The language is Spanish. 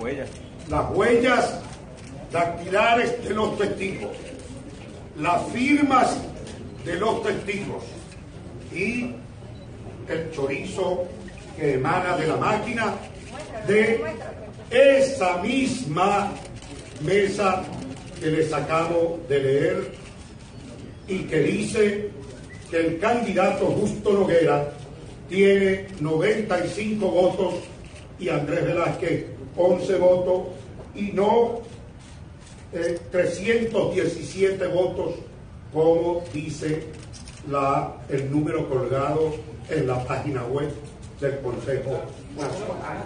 Huellas. las huellas dactilares de los testigos, las firmas de los testigos y el chorizo que emana de la máquina de esa misma mesa que les acabo de leer y que dice que el candidato Justo Noguera tiene 95 votos y Andrés Velázquez 11 votos y no eh, 317 votos como dice la, el número colgado en la página web del Consejo Nacional.